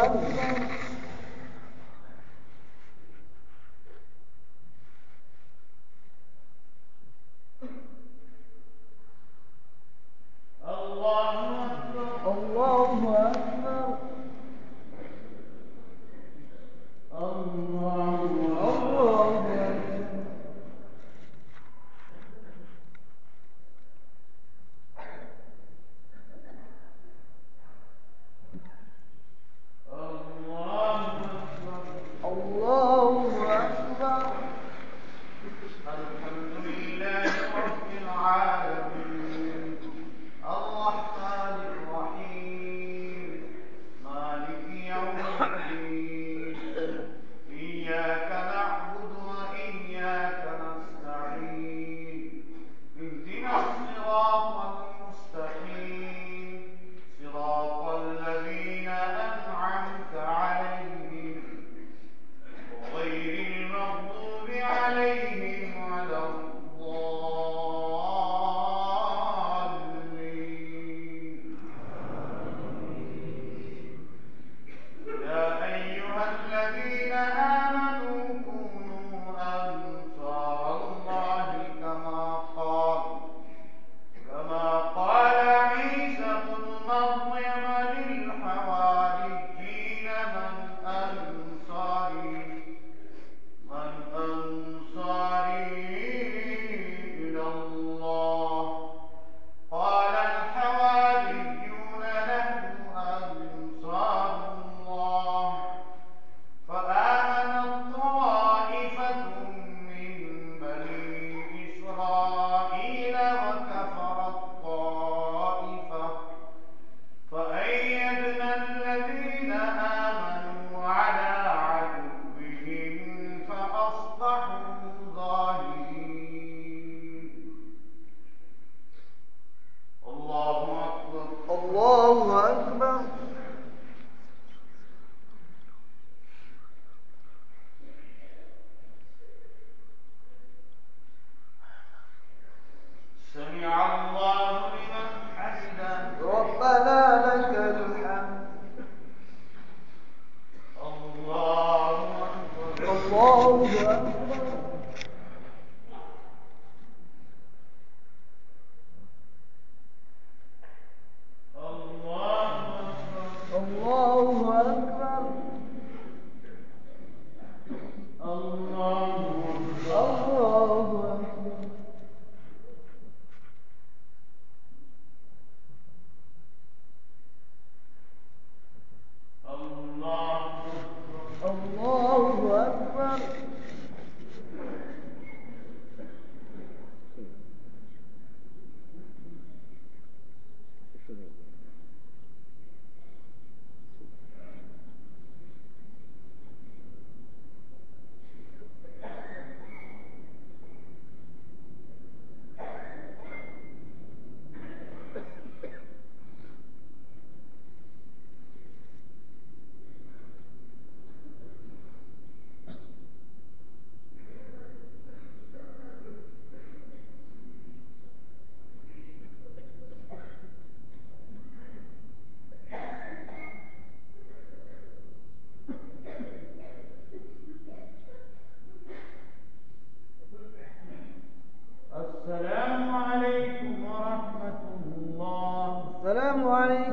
abundance Allah Quran عليه